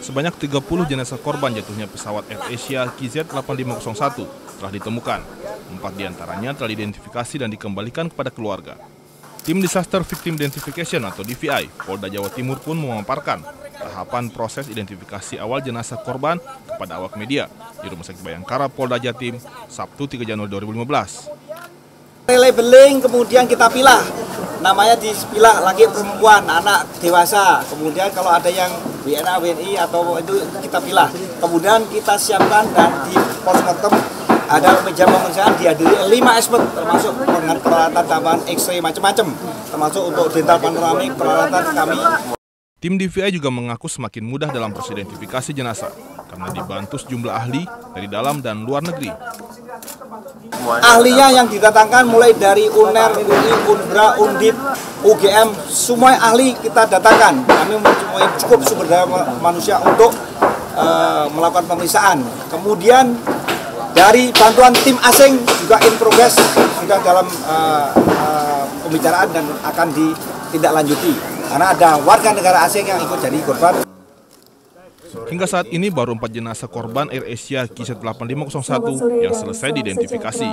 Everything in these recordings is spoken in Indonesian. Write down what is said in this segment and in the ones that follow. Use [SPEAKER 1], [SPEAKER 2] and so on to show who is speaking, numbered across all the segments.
[SPEAKER 1] Sebanyak 30 jenazah korban jatuhnya pesawat Air Asia KZ8501 telah ditemukan. Empat di antaranya telah diidentifikasi dan dikembalikan kepada keluarga. Tim Disaster Victim Identification atau DVI Polda Jawa Timur pun memaparkan tahapan proses identifikasi awal jenazah korban kepada awak media di Rumah Sakit Bayangkara Polda Jatim Sabtu 3 Januari 2015.
[SPEAKER 2] Labeling kemudian kita pilah namanya dipilah laki perempuan, anak dewasa. Kemudian kalau ada yang WNA, WNI atau itu kita pilah. Kemudian kita siapkan dan di postmortem ada meja pemeriksaan dihadiri lima expert termasuk dengan peralatan tambahan X-ray macam-macam termasuk untuk dental panoramik peralatan kami
[SPEAKER 1] Tim DVI juga mengaku semakin mudah dalam proses identifikasi jenazah karena dibantu sejumlah ahli dari dalam dan luar negeri.
[SPEAKER 2] Ahlinya yang didatangkan mulai dari UNER, UI, UNBRA, UNDIP, UGM, semua ahli kita datangkan. Kami mempunyai cukup sumber daya manusia untuk uh, melakukan pemeriksaan. Kemudian dari bantuan tim asing juga in progress sudah dalam uh, uh, pembicaraan dan akan ditindaklanjuti karena ada warga negara asing yang ikut jadi korban.
[SPEAKER 1] Hingga saat ini baru empat jenazah korban Air Asia KZ8501 yang selesai diidentifikasi,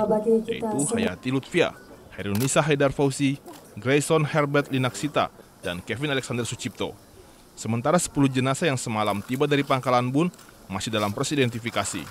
[SPEAKER 1] yaitu Hayati Lutfia, Herunisa Haidar Fauzi, Grayson Herbert Linaksita, dan Kevin Alexander Sucipto. Sementara 10 jenazah yang semalam tiba dari Pangkalan Bun masih dalam proses identifikasi.